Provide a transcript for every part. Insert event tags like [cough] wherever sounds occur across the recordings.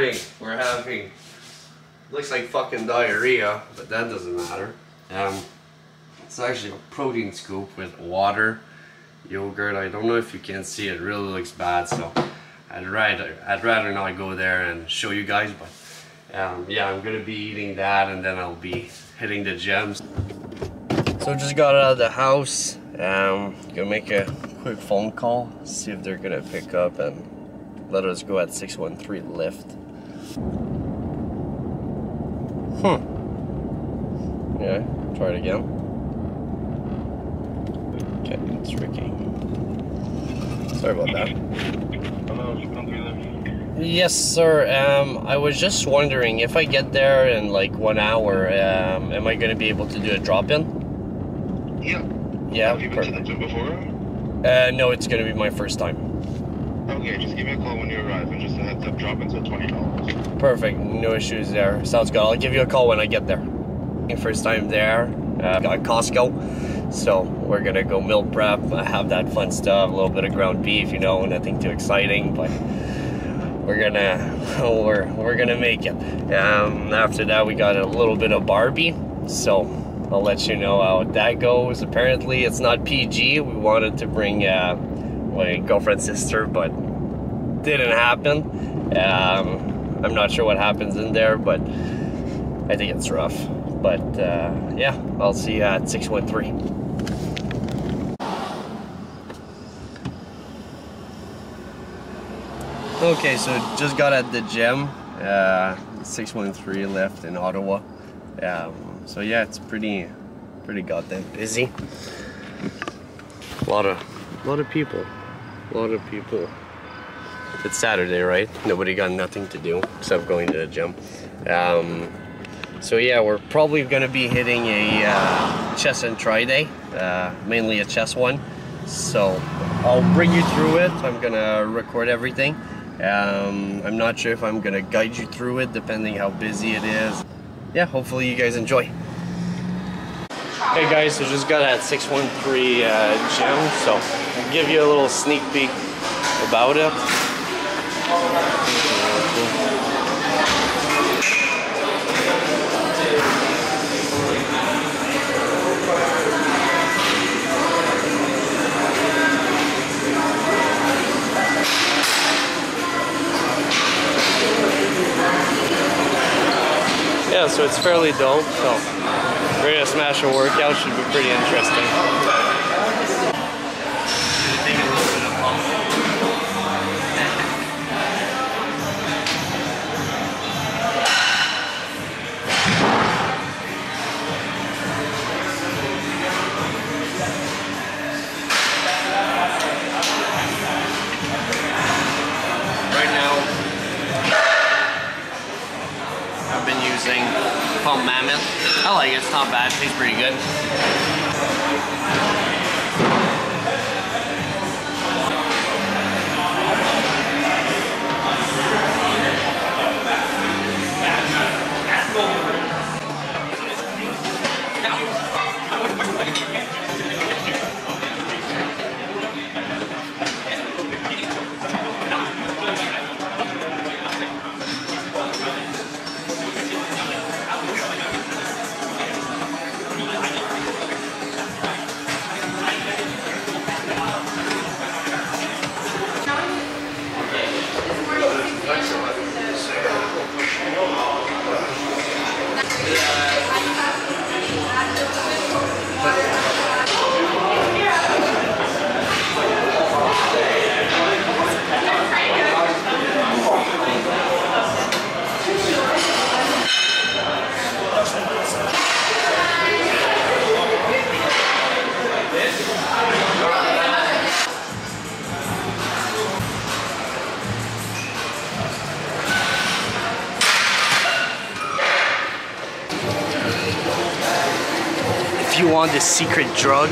morning we're having looks like fucking diarrhea, but that doesn't matter. Um, it's actually a protein scoop with water, yogurt. I don't know if you can see it. Really looks bad, so I'd rather I'd rather not go there and show you guys. But um, yeah, I'm gonna be eating that, and then I'll be hitting the gyms. So just got out of the house. Um, gonna make a quick phone call, see if they're gonna pick up and let us go at 613 lift. Hmm. Yeah, try it again. Okay, it's Ricky. Sorry about that. Hello, Yes, sir. Um, I was just wondering if I get there in like one hour, um, am I gonna be able to do a drop-in? Yeah. Yeah, Have you been to the gym before? Uh, no, it's gonna be my first time. Okay, just give me a call when you arrive and just a heads up, drop into twenty dollars. Perfect, no issues there. Sounds good. I'll give you a call when I get there. First time there, uh, got Costco, so we're gonna go meal prep, uh, have that fun stuff, a little bit of ground beef, you know, nothing too exciting, but we're gonna [laughs] we're we're gonna make it. Um, after that, we got a little bit of Barbie, so I'll let you know how that goes. Apparently, it's not PG. We wanted to bring uh, my girlfriend's sister, but didn't happen. Um, I'm not sure what happens in there, but I think it's rough. But uh, yeah, I'll see you at 613. Okay, so just got at the gym. Uh, 613 Lift in Ottawa. Um, so yeah, it's pretty, pretty goddamn busy. A lot of, a lot of people. A lot of people. It's Saturday, right? Nobody got nothing to do except going to the gym. Um, so yeah, we're probably gonna be hitting a uh, chest and tri day, uh, mainly a chest one. So I'll bring you through it. I'm gonna record everything. Um, I'm not sure if I'm gonna guide you through it, depending how busy it is. Yeah, hopefully you guys enjoy. Hey guys, so just got at 613 uh, gym, so I'll give you a little sneak peek about it. Yeah, so it's fairly dull, So we're gonna smash a workout. Should be pretty interesting. Right now, I've been using Pump Mammoth. I like it, it's not bad, tastes pretty good. You want this secret drug,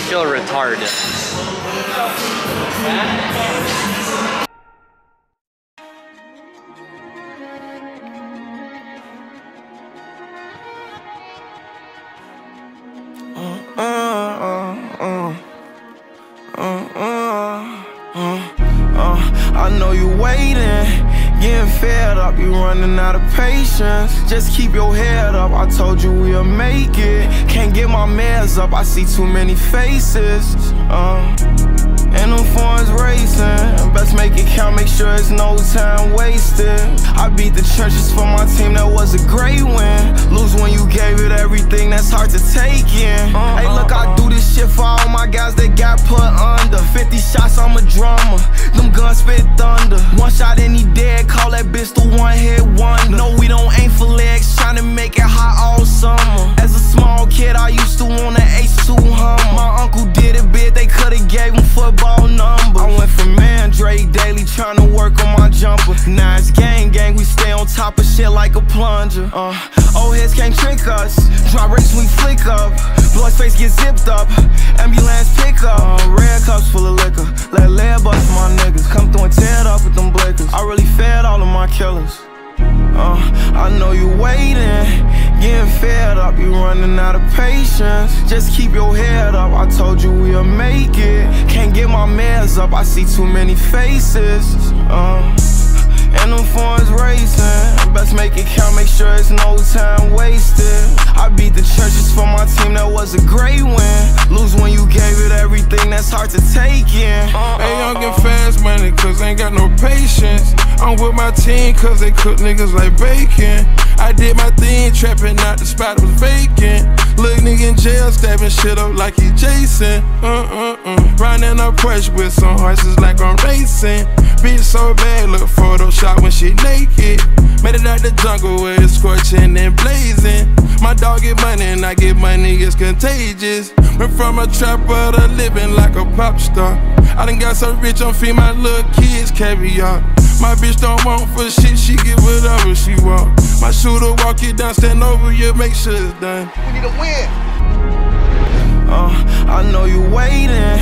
I feel retarded. Fed up, you running out of patience. Just keep your head up, I told you we'll make it. Can't get my meds up, I see too many faces. Uh, and them phones racing. Best make it count, make sure it's no time wasted. I beat the trenches for my team, that was a great win. Lose when you gave it everything, that's hard to take in. Hey, look, I do this shit for all my guys that got put under. 50 shots, I'm a drummer. The one hit wonder. No, we don't aim for legs, tryna make it hot all summer. As a small kid, I used to want an H2 Hummer. My uncle did it big, they could've gave him football number. I went from Mandrake daily, tryna work on my jumper. Now it's gang gang, we stay on top of shit like a plunger. Uh, old heads can't trick us. Drop race, we flick up. Blood face get zipped up. Ambulance pick up. Uh, red cups full of liquor. Let lead bust my niggas. Come through and tear it up with them blickers. I really fed all of my killers. Uh, I know you waiting, getting fed up, you running out of patience. Just keep your head up, I told you we'll make it. Can't get my meds up, I see too many faces. Uh, that's hard to take in. Uh, Hey, young get fast money, cause ain't got no patience. I'm with my team, cause they cook niggas like bacon. I did my thing, trapping out the spot was vacant. Look nigga in jail, stabbing shit up like he Jason. Uh uh uh. Riding up push with some horses like I'm racing. Bitch so bad, look Photoshop when she naked. Made it out the jungle where it's scorching and blazing. My dog get money and I get money, it's contagious. Went from a trapper to living like a pop star. I done got so rich, I'm feed my little kids caviar. My bitch don't want for shit, she get whatever she want. My shooter walk you down, stand over you, make sure it's done. We need a win. Uh, I know you waiting,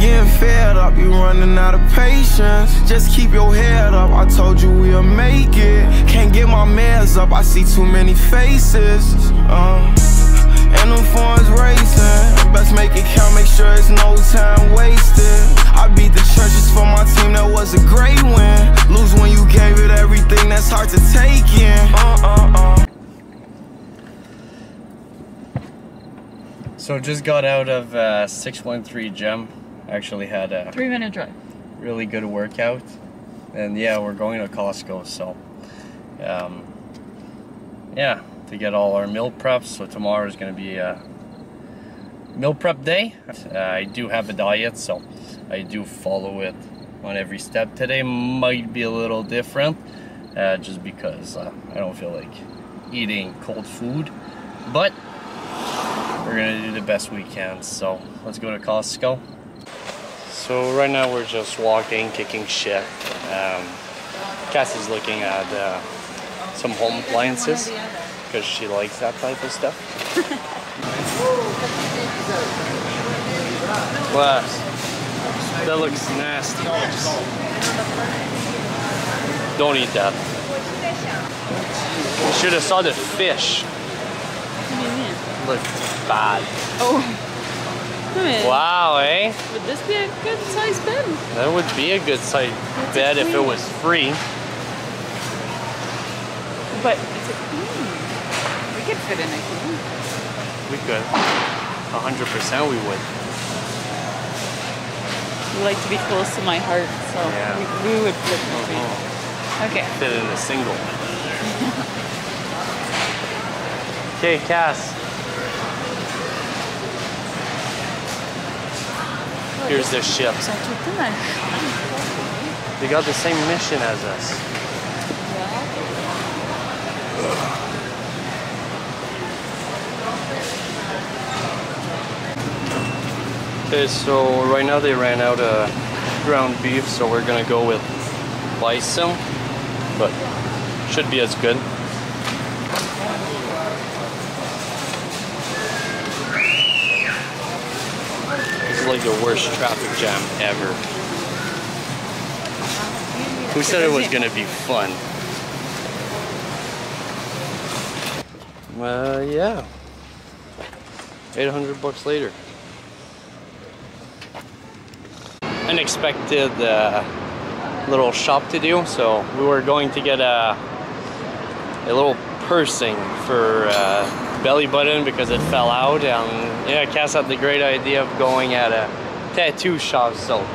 getting fed up, you running out of patience. Just keep your head up, I told you we'll make it. Can't get my meds up, I see too many faces. Uh, and them phones racing. Best make it count, make sure it's no time wasted. I beat the churches for my team, that was a great win. Lose when you gave it everything, that's hard to take in. Uh, uh, uh. So just got out of uh, 613 gym. Actually had a Three minute drive. really good workout. And yeah, we're going to Costco, so um, yeah, to get all our meal preps. So tomorrow is going to be a meal prep day. Uh, I do have a diet, so I do follow it on every step. Today might be a little different, uh, just because uh, I don't feel like eating cold food, but we're gonna do the best we can. So let's go to Costco. So right now we're just walking, kicking shit. Um, Cassie's looking at uh, some home appliances because she likes that type of stuff. Glass. That looks nasty. Don't eat that. You should have saw the fish. What do you mean? Looked bad. Oh. Wow, eh? Would this be a good size bed? That would be a good size bed if it was free. But it's a queen. We could fit in a. We could. A hundred percent we would. You like to be close to my heart, so Yeah. we, we would flip uh-huh. between. Okay. Fit in a single. okay, Cass. Here's their ship. Ça a tout le temps un They got the same mission as us. Okay, so right now they ran out of ground beef, so we're gonna go with bison, but should be as good. This is like the worst traffic jam ever. Who said it was gonna be fun? Uh, yeah. 800 bucks later. Unexpected uh, little shop to do, so we were going to get a, a little pursing for uh, belly button because it fell out, and yeah, Cass had the great idea of going at a tattoo shop, so.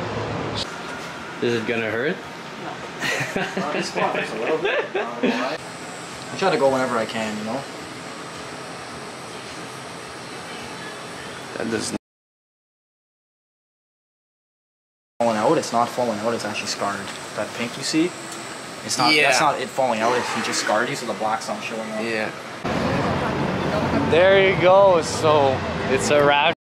Is it gonna hurt? It's fun, it's a little bit. I try to go whenever I can, you know? That does Falling out, it's not falling out, it's actually scarred. That pink you see, it's not, Yeah. that's not it falling out, it's, he just scarred you so the black's not showing up. Yeah. There you go. So it's a wrap.